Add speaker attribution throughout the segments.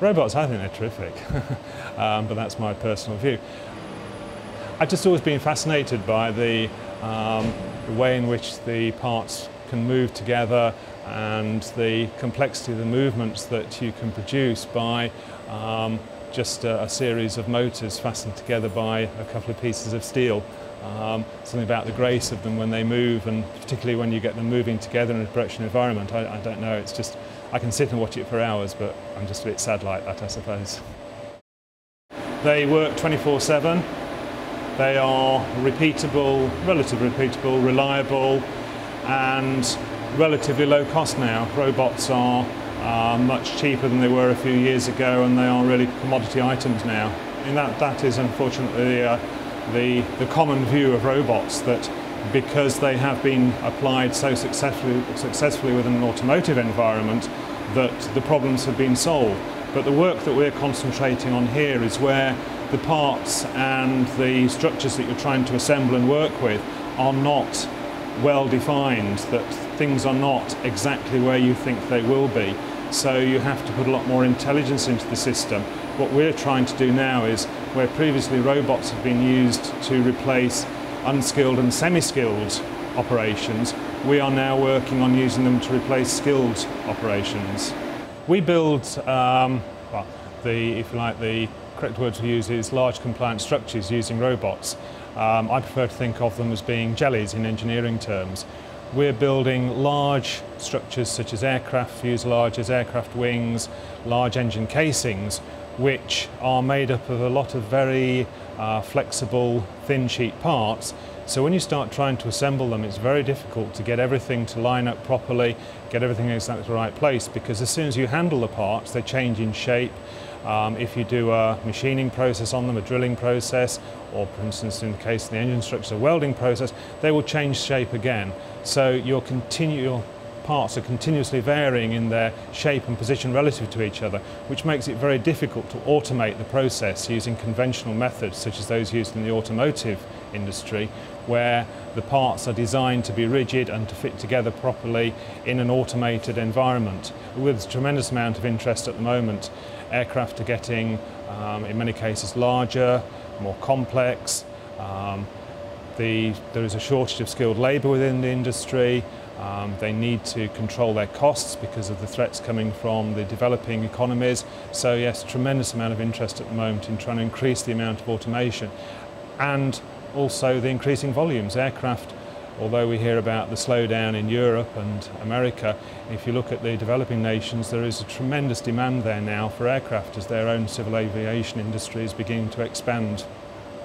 Speaker 1: Robots, I think they're terrific, um, but that's my personal view. I've just always been fascinated by the, um, the way in which the parts can move together and the complexity of the movements that you can produce by um, just a, a, series of motors fastened together by a couple of pieces of steel. Um, something about the grace of them when they move and particularly when you get them moving together in a production environment. I, I don't know, it's just, I can sit and watch it for hours but I'm just a bit sad like that I suppose. They work 24-7. They are repeatable, relatively repeatable, reliable and relatively low cost now. Robots are uh, much cheaper than they were a few years ago and they are really commodity items now. And that, that is unfortunately uh, the, the common view of robots that because they have been applied so successfully, successfully within an automotive environment that the problems have been solved. But the work that we're concentrating on here is where the parts and the structures that you're trying to assemble and work with are not well defined, that things are not exactly where you think they will be. So you have to put a lot more intelligence into the system. What we're trying to do now is where previously robots have been used to replace unskilled and semi-skilled operations, we are now working on using them to replace skilled operations. We build, um, well, the, if you like, the correct word to use is large compliant structures using robots. Um, I prefer to think of them as being jellies in engineering terms. We're building large structures such as aircraft fuselages, aircraft wings, large engine casings, which are made up of a lot of very uh, flexible, thin sheet parts. So when you start trying to assemble them, it's very difficult to get everything to line up properly, get everything in exactly the right place, because as soon as you handle the parts, they change in shape, um, if you do a machining process on them, a drilling process, or for instance in the case of the engine structure, a welding process, they will change shape again. So your, continual parts are continuously varying in their shape and position relative to each other, which makes it very difficult to automate the process using conventional methods such as those used in the automotive industry, where the parts are designed to be rigid and to fit together properly in an automated environment. With a tremendous amount of interest at the moment, aircraft are getting, um, in many cases, larger, more complex. Um, the, there is a shortage of skilled labour within the industry. Um, they need to control their costs because of the threats coming from the developing economies. So yes, tremendous amount of interest at the moment in trying to increase the amount of automation and also the increasing volumes. Aircraft, although we hear about the slowdown in Europe and America, if you look at the developing nations, there is a tremendous demand there now for aircraft as their own civil aviation industry is beginning to expand.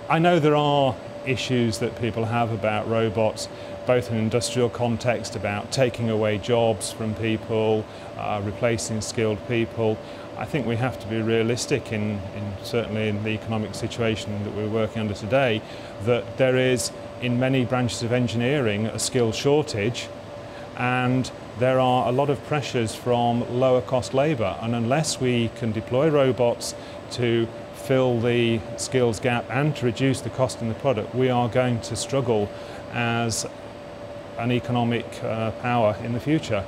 Speaker 1: I know there are issues that people have about robots, both in industrial context about taking away jobs from people, uh, replacing skilled people. I think we have to be realistic in, in certainly in the economic situation that we're working under today, that there is in many branches of engineering a skill shortage and there are a lot of pressures from lower cost labour and unless we can deploy robots to fill the skills gap and to reduce the cost in the product, we are going to struggle as an economic uh, power in the future.